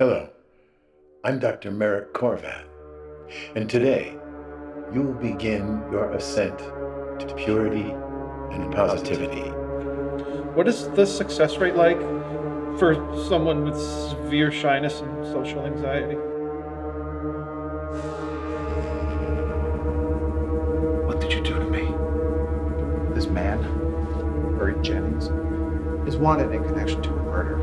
Hello, I'm Dr. Merrick Korvat, and today you will begin your ascent to purity and positivity. What is the success rate like for someone with severe shyness and social anxiety? What did you do to me? This man, Burt Jennings, is wanted in connection to a murder.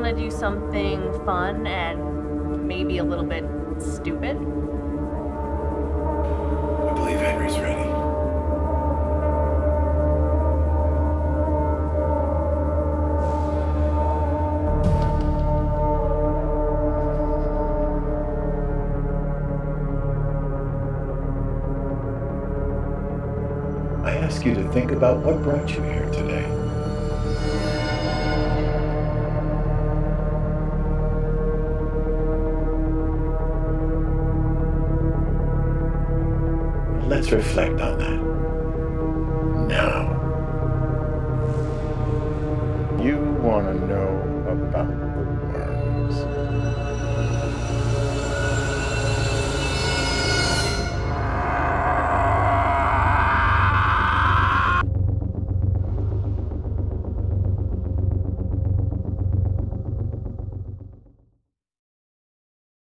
Want to do something fun and maybe a little bit stupid? I believe Henry's ready. I ask you to think about what brought you here today. Let's reflect on that. Now. You want to know about.